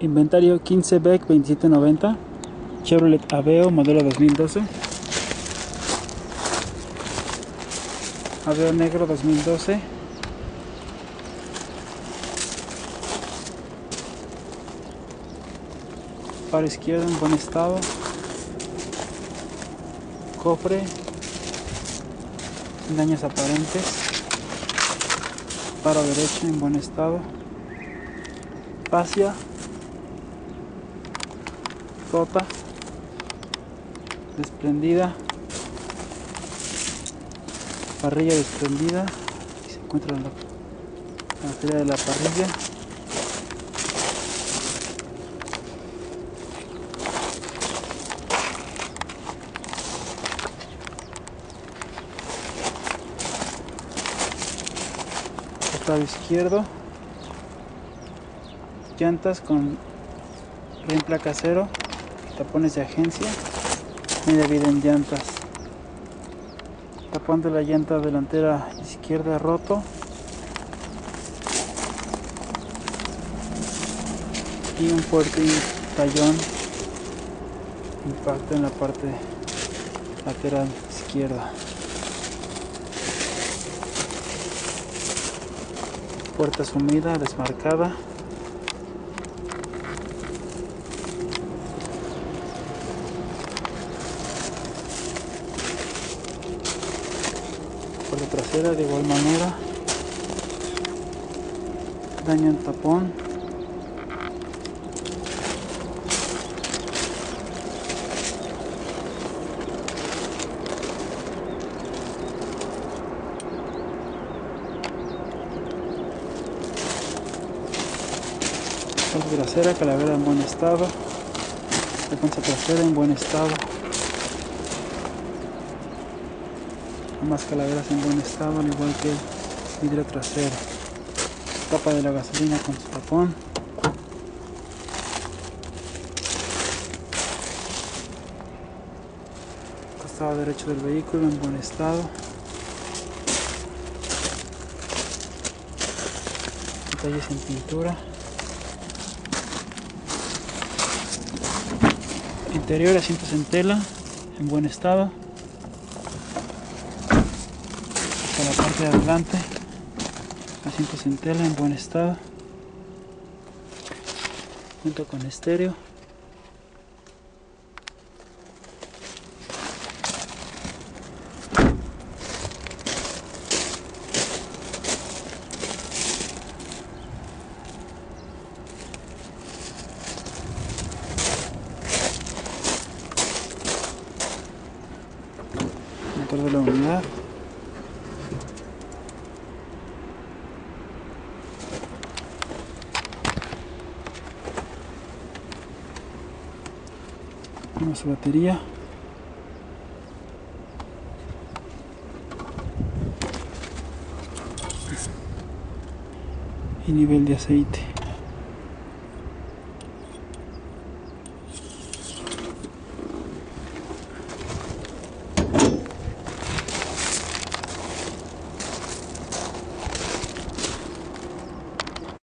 Inventario 15 BEC 2790 Chevrolet Aveo modelo 2012 Aveo negro 2012 Faro izquierdo en buen estado. Cofre. Sin daños aparentes. Faro derecho en buen estado. Fascia rota desprendida. Parrilla desprendida. Y se encuentra la, la batería de la parrilla. Costado izquierdo. Llantas con rimplaca casero tapones de agencia. Media vida en llantas. Tapón de la llanta delantera izquierda roto. Y un fuerte tallón. Impacto en la parte lateral izquierda. Puerta sumida desmarcada por la trasera de igual manera. Daño en tapón. Trasera, calavera en buen estado. Defensa trasera en buen estado ambas calaveras en buen estado al igual que el vidrio trasero. Tapa de la gasolina con su tapón. Costado derecho del vehículo en buen estado. Detalles en pintura. Interior asientos en tela en buen estado la parte de adelante. Asientos en tela en buen estado. Junto con estéreo. Motor de la unidad Tenemos su batería. Y nivel de aceite